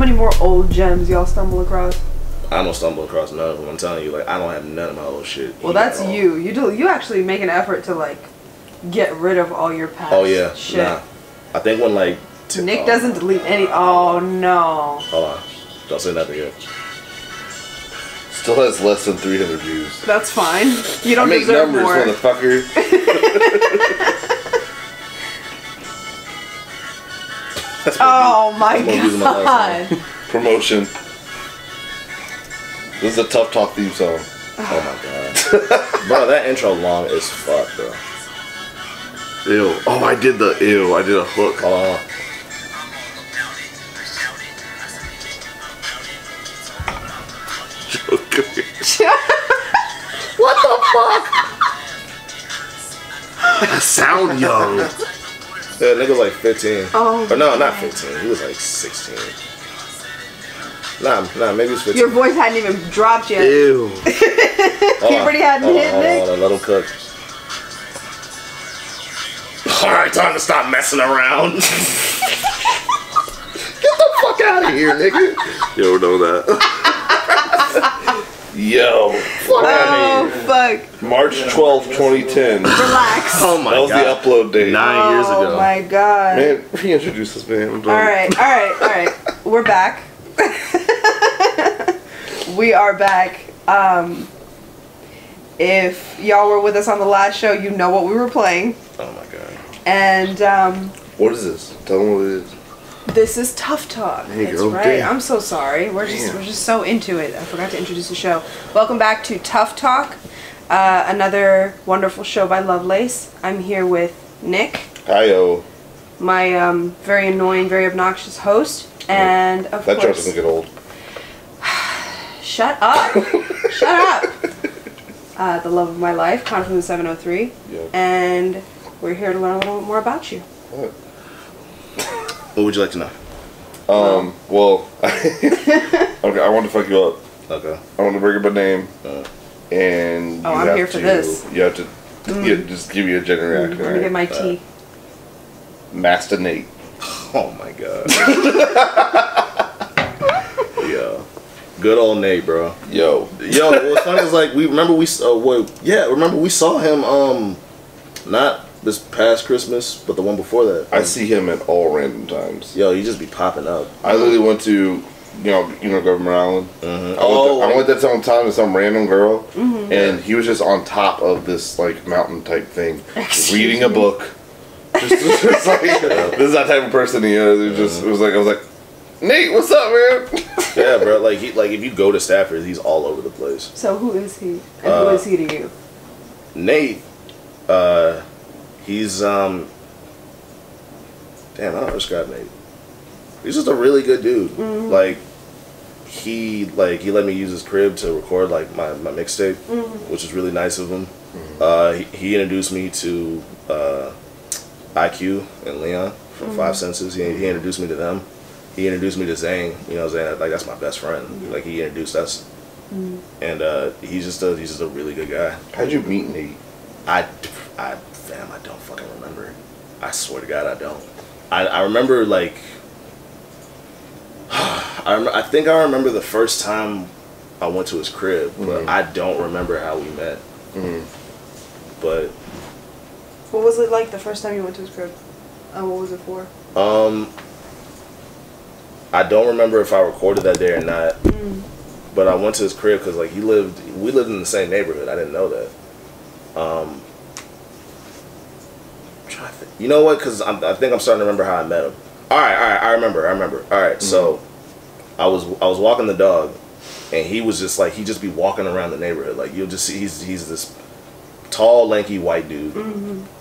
many more old gems y'all stumble across? I don't stumble across none of them. I'm telling you, like I don't have none of my old shit. Well, that's all- you. You do. You actually make an effort to like get rid of all your past. Oh yeah, shit. nah. I think when like Nick oh, doesn't delete any. Oh no. Hold on, don't say nothing yet. Still has less than 300 views. That's fine. You don't make deserve numbers, more. motherfucker. That's Oh my I'm gonna use my god. Promotion. This is a tough talk theme song. Oh my god, bro, that intro long as fuck, bro. Ew. Oh, I did the ew. I did a hook. Hold on, on. what the fuck? Sound young. Yeah, nigga was like 15. Oh, Or no, not 15. He was like 16. Nah, nah, maybe he was 15. Your voice hadn't even dropped yet. Ew. Hold on. puberty hadn't Hold on, hit, hold on, Nick? hold on, let him cook. Alright, time to stop messing around. Get the fuck out of here, nigga. You don't know that. Yo. Fuck Oh fuck. March 12th, 2010. That Relax. oh my God. That was god. the upload date. Nine years ago. oh my god. Man, reintroduce this man. All right, all right, all right. We're back. we are back. Um, if y'all were with us on the last show, you know what we were playing. Oh my god. And um, What is this? Tell them what it is. This is Tough Talk. You That's go. right. Damn. I'm so sorry. We're just Damn. we're just so into it. I forgot to introduce the show. Welcome back to Tough Talk, uh, another wonderful show by Lovelace. I'm here with Nick, Hi-yo. my um, very annoying, very obnoxious host, and of course. That joke doesn't get old. Shut up! Shut up! Uh, the love of my life, Connor from the 703. Yeah. And we're here to learn a little more about you. What? What would you like to know? Um, well, okay, I want to fuck you up. Okay. I want to bring up a name, Uh, and Oh, I'm have here for to, this. You have to yeah, just give me a general Mm, reaction. let me get my right? tea. Master Nate. oh my god. yeah. Good old Nate, bro. Yo, Yo, what's funny is like we remember we uh, what, yeah remember we saw him um not this past Christmas but the one before that. I see him at all random times. Yo, he just be popping up. I literally went to, you know, you know, Government Island. Mhm. I, Oh, went there, I went there some time to some random girl, Mm-hmm. and he was just on top of this like mountain type thing, reading a book. Just, just like, this is that type of person he is. It just it was like I was like, Nate, what's up, man? Yeah, bro. Like he like if you go to Stafford, he's all over the place. So, who is he? And who Uh, is he to you? Nate, uh, he's um. Damn, I don't know describe Nate. He's just a really good dude. Like, he like he let me use his crib to record like my my mixtape, which is really nice of him. Uh, he, he introduced me to uh, IQ and Leon from Five Senses. He, he introduced me to them. He introduced me to Zane. You know, Zane like that's my best friend. Like he introduced us, and uh, he's just a he's just a really good guy. How'd you meet Nate? I, I, fam, I don't fucking remember. I swear to God, I don't. I, I remember like, I, rem- I think I remember the first time I went to his crib, but Mhm. I don't remember how we met. Mhm. But What was it like the first time you went to his crib? And what was it for? um, I don't remember if I recorded that day or not. But I went to his crib because like he lived, we lived in the same neighborhood. I didn't know that. Um, I'm trying to think. You know what? Because I think I'm starting to remember how I met him. All right, all right. I remember. I remember. All right, So I was I was walking the dog, and he was just like he just be walking around the neighborhood. Like you'll just see he's he's this tall, lanky white dude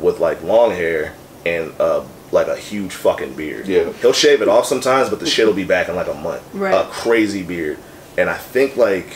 with like long hair and uh like a huge fucking beard. Yeah. He'll shave it off sometimes, but the shit will be back in like a month. Right. A crazy beard. And I think like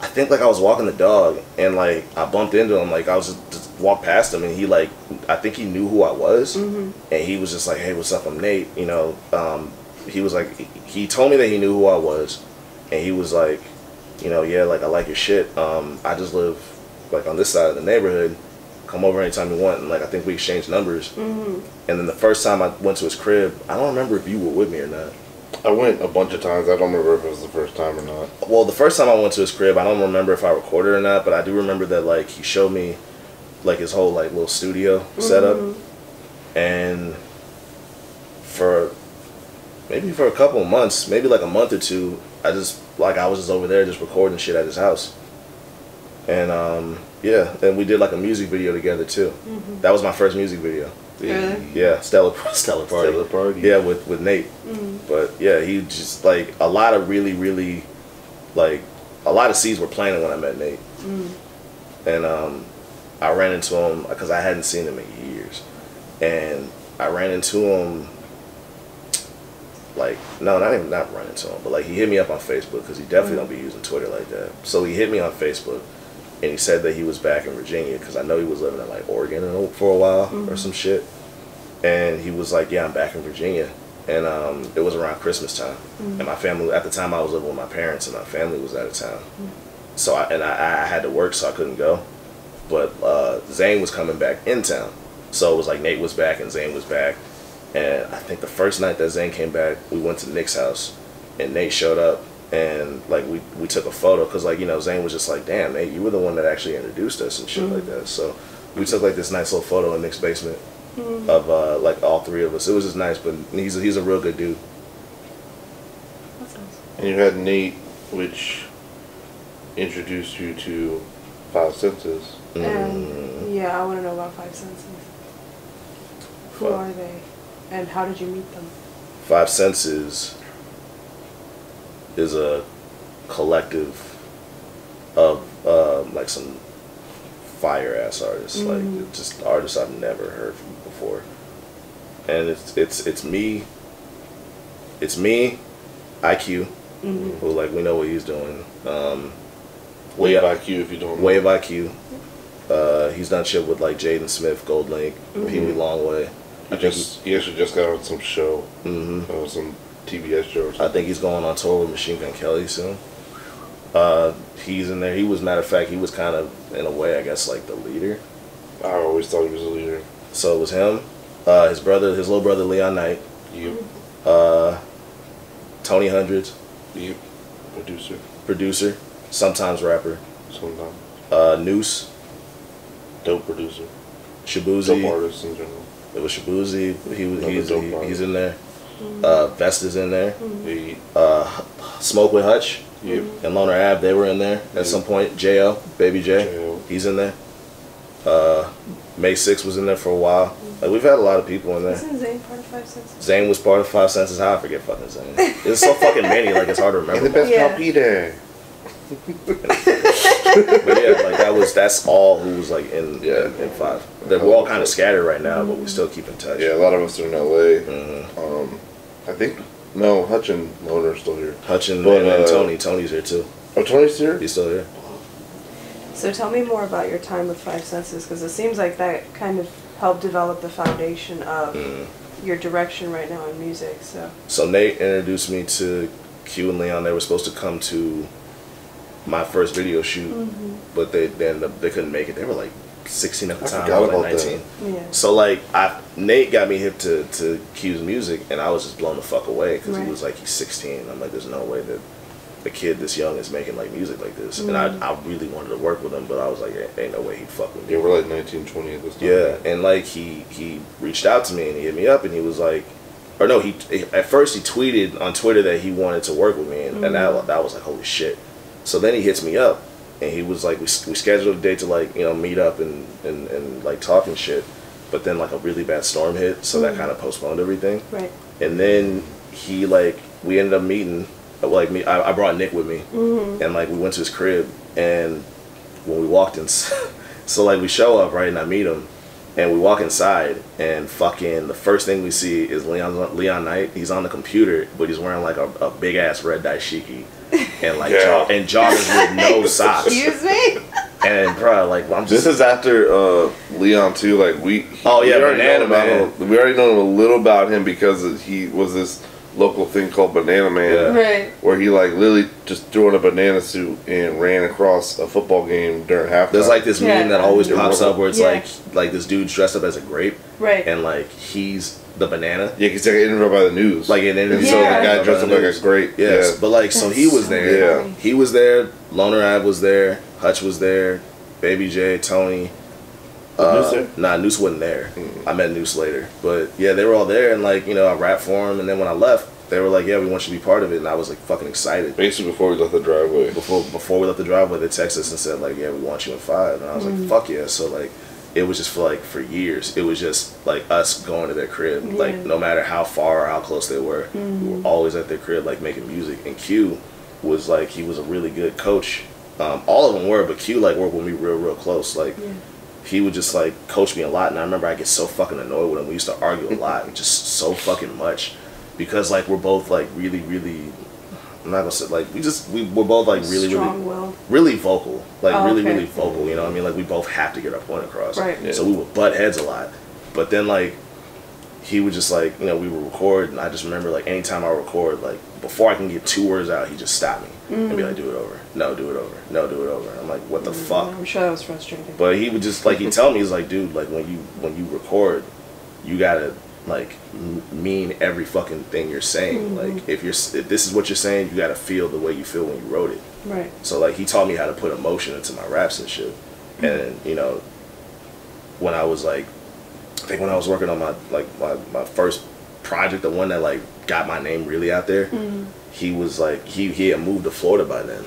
I think like I was walking the dog and like I bumped into him like I was just, just walked past him and he like I think he knew who I was and he was just like hey what's up? I'm Nate you know um, he was like he told me that he knew who I was and he was like you know yeah like I like your shit um, I just live like on this side of the neighborhood come over anytime you want and like I think we exchanged numbers. And then the first time I went to his crib I don't remember if you were with me or not I went a bunch of times. I don't remember if it was the first time or not. Well, the first time I went to his crib, I don't remember if I recorded or not, but I do remember that like he showed me like his whole like little studio setup, and for maybe for a couple of months, maybe like a month or two, I just like I was just over there just recording shit at his house, and um yeah, and we did like a music video together too. That was my first music video. Really? Yeah, Stellar Stellar Party. Stellar Party. Yeah, with with Nate. Mm. But yeah, he just like a lot of really really like a lot of seeds were planted when I met Nate. Mm. And um I ran into him because I hadn't seen him in years. And I ran into him like no, not even not run into him, but like he hit me up on Facebook because he definitely mm. don't be using Twitter like that. So he hit me on Facebook, and he said that he was back in Virginia because I know he was living in like Oregon for a while or some shit. And he was like, "Yeah, I'm back in Virginia," and um, it was around Christmas time, and my family at the time I was living with my parents, and my family was out of town. So I and I, I had to work, so I couldn't go. But uh, Zane was coming back in town, so it was like Nate was back and Zane was back. And I think the first night that Zane came back, we went to Nick's house, and Nate showed up, and like we we took a photo because like you know Zane was just like, damn Nate, you were the one that actually introduced us and shit like that. So we took like this nice little photo in Nick's basement of uh, like all three of us. It was just nice, but he's a, he's a real good dude. That sounds- And you had Nate, which introduced you to Five Senses. Mm. And yeah, I want to know about Five Senses. Who Fuck. are they, and how did you meet them? Five Senses is a collective of um, like some fire ass artists, like just artists I've never heard from before. And it's it's it's me. It's me, IQ, who like we know what he's doing. Um, Wave Way- IQ if you don't know. Wave IQ. Uh, he's done shit with like Jaden Smith, GoldLink, Pee Wee Longway. He just he actually just got on some show, hmm uh, some TBS show or I think he's going on tour with Machine Gun Kelly soon. Uh, he's in there. He was, matter of fact, he was kind of, in a way, I guess, like the leader. I always thought he was a leader. So it was him, uh, his brother, his little brother Leon Knight, You, uh, Tony Hundreds, you, producer, producer, sometimes rapper, sometimes uh, Noose, dope producer, dope Shabuzi. artist in general. It was Shabuzi. He was Another he's, dope he, he's in there. Uh, Vesta's in there. The Uh, Smoke with Hutch you, and Loner Ave, they were in there at some point. Jo, Baby J, J.O.. he's in there. Uh, May Six was in there for a while. Like we've had a lot of people in there. Isn't Zane part of Five Senses? Zane was part of Five Senses. How I forget fucking Zane. It's so fucking many. Like it's hard to remember. and the best Yeah. pal Peter. But yeah, like that was that's all who was like in Yeah. in, in Five. They're we're all kind of scattered right now, but we still keep in touch. Yeah, a lot of us are in LA. hmm Um, I think no, Hutch and Loner are still here. Hutch and, But, and, and uh, Tony. Tony's here too. Oh, Tony's here. He's still here. So tell me more about your time with Five Senses, because it seems like that kind of helped develop the foundation of Mm. your direction right now in music. So So Nate introduced me to Q and Leon. They were supposed to come to my first video shoot, Mm-hmm. but they then they couldn't make it. They were like 16 at the I time. I was like about that. 19. yeah, So like I Nate got me hip to to Q's music, and I was just blown the fuck away because Right. he was like he's 16. I'm like, there's no way that a kid this young is making like music like this, and I mm. I really wanted to work with him, but I was like, ain't, ain't no way he'd fuck with me. Yeah, we're like 19, 20 at this time. Yeah, and like he he reached out to me and he hit me up and he was like, or no, he at first he tweeted on Twitter that he wanted to work with me and, and mm. that that was like holy shit. So then he hits me up and he was like, we we scheduled a date to like you know meet up and and and like talk and shit, but then like a really bad storm hit, so that mm. kind of postponed everything. right. And then he like we ended up meeting. Like me, I, I brought Nick with me, mm-hmm. and like we went to his crib, and when we walked in, so like we show up right, and I meet him, and we walk inside, and fucking the first thing we see is Leon Leon Knight. He's on the computer, but he's wearing like a, a big ass red dashiki, and like Yeah. jog- and joggers with no socks, Excuse me. and bro, like I'm just This is after uh, Leon too. Like we. Oh, yeah, we already Banana know about Man. him. We already know a little about him because he was this local thing called Banana Man, Yeah. right. where he like literally just threw on a banana suit and ran across a football game during halftime. there's like this Yeah. meme that always Yeah. pops up where it's Yeah. like like this dude's dressed up as a grape, Right. and like he's the banana. Yeah, he's like interviewed by the news. Like an interview. And so the guy dressed up like a grape. Yes, Yeah. but like so he was so there. Yeah. He was there. Loner Ave was there. Hutch was there. Baby J, Tony. Uh, Noose there? Nah, Noose wasn't there. I met Noose later, but yeah, they were all there, and like you know, I rapped for him, and then when I left, they were like, "Yeah, we want you to be part of it," and I was like fucking excited. Basically, before we left the driveway. Before before we left the driveway, they texted us and said like, "Yeah, we want you in five. and I was like, "Fuck yeah!" So like, it was just for like for years, it was just like us going to their crib, like no matter how far or how close they were, we were always at their crib, like making music. And Q was like, he was a really good coach. Um, all of them were, but Q like worked with me real real close, like. Yeah. He would just like coach me a lot, and I remember I get so fucking annoyed with him. We used to argue a lot, just so fucking much, because like we're both like really, really. I'm not gonna say like we just we we're both like really, really will. really vocal, like Oh, really, okay. really vocal. You know what I mean? Like we both have to get our point across. Right. Yeah. So we would butt heads a lot, but then like he would just like you know we would record, and I just remember like anytime I record, like before I can get two words out, he just stop me and be like, "Do it over, no, do it over, no, do it over." I'm like, "What the mm, fuck?" I'm sure that was frustrating. But he would just like he tell me he's like, dude, like when you when you record, you gotta like m- mean every fucking thing you're saying. Mm-hmm. Like if you're if this is what you're saying, you gotta feel the way you feel when you wrote it. right. So like he taught me how to put emotion into my raps and shit. Mm. And you know, when I was like, I think when I was working on my like my, my first project, the one that like got my name really out there, he was like he he had moved to Florida by then,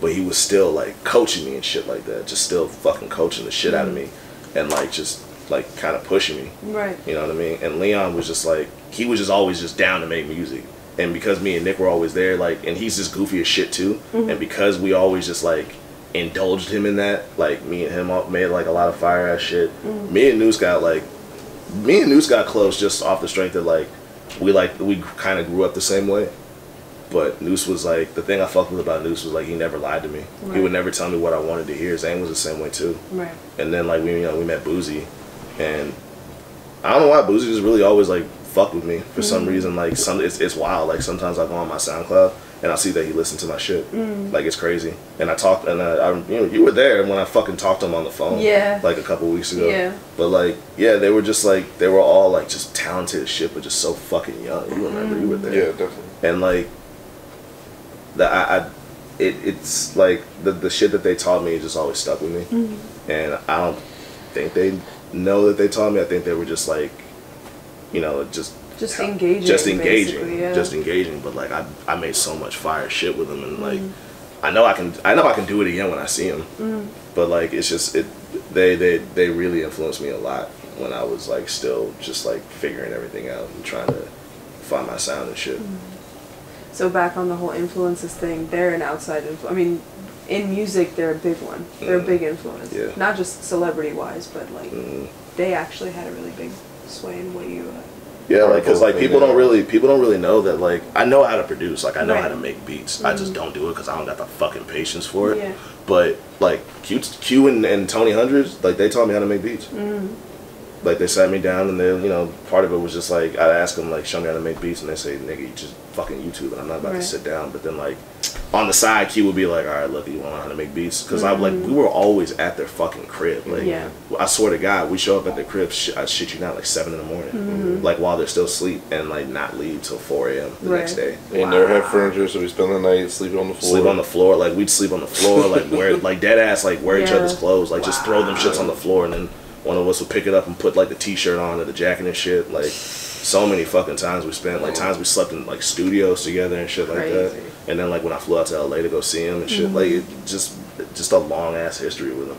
but he was still like coaching me and shit like that, just still fucking coaching the shit out of me, and like just like kind of pushing me. Right. You know what I mean? And Leon was just like he was just always just down to make music. And because me and Nick were always there, like, and he's just goofy as shit too. Mm-hmm. And because we always just like indulged him in that, like me and him made like a lot of fire ass shit. Mm-hmm. Me and Noose got like, me and Noose got close just off the strength of like, we like we kind of grew up the same way. But Noose was like the thing I fucked with about Noose was like he never lied to me. He would never tell me what I wanted to hear. Zane was the same way too. Right. And then like we you know we met Boozy, and I don't know why Boozy just really always like fucked with me for some mm. reason. Like some it's it's wild. Like sometimes I go on my SoundCloud and I see that he listened to my shit. Mm. Like it's crazy. And I talked and I, I you know you were there when I fucking talked to him on the phone. Yeah. Like a couple weeks ago. Yeah. But like yeah, they were just like they were all like just talented as shit, but just so fucking young. You remember you were mm. there Yeah, definitely. and like the I, I it, it's like the the shit that they taught me just always stuck with me, and I don't think they know that they taught me. I think they were just like, you know, just Just engaging, just engaging, yeah. just engaging. But like I I made so much fire shit with them, and like I know I can I know I can do it again when I see them, but like it's just it they they they really influenced me a lot when I was like still just like figuring everything out and trying to find my sound and shit. So back on the whole influences thing, they're an outside influence. I mean, in music, they're a big one. They're a Mhm. big influence. Yeah. Not just celebrity wise, but like Mm. they actually had a really big sway in what you. Uh, Yeah, like because like people don't really people don't really know that like I know how to produce, like I know how to make beats. I just don't do it because I don't got the fucking patience for it. Yeah. But like Q, Q and, and Tony Hundreds, like they taught me how to make beats. Like they sat me down and they, you know, part of it was just like I'd ask them like show me how to make beats and they say nigga you just fucking YouTube and I'm not about Right. to sit down. But then like on the side, Q would be like, all right, look, you want to know how to make beats? Because I'm like we mm-hmm. were always at their fucking crib. Like Yeah. I swear to God, we show up at their crib. Sh- I shit you not, like seven in the morning, mm-hmm. like while they're still asleep, and like not leave till four a.m. the Right. next day. They never had furniture, so we spend the night sleeping on the floor. Sleep on the floor, like we'd sleep on the floor, like wear like dead ass, like wear each other's clothes, like just throw them Wow. shits on the floor, and then one of us would pick it up and put like the t-shirt on or the jacket and shit. Like so many fucking times we spent, like times we slept in like studios together and shit like that. And then like when I flew out to LA to go see him and shit, like it just just a long ass history with him.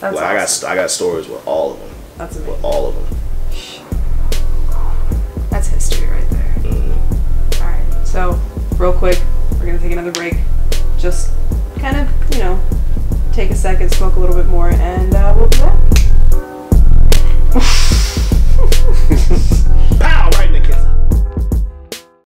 that's like I got I got stories with all of them, That's with all of them. That's history right there. Mm-hmm. All right. So real quick, we're gonna take another break. Just kind of, you know, take a second, smoke a little bit more, and uh, we'll be back.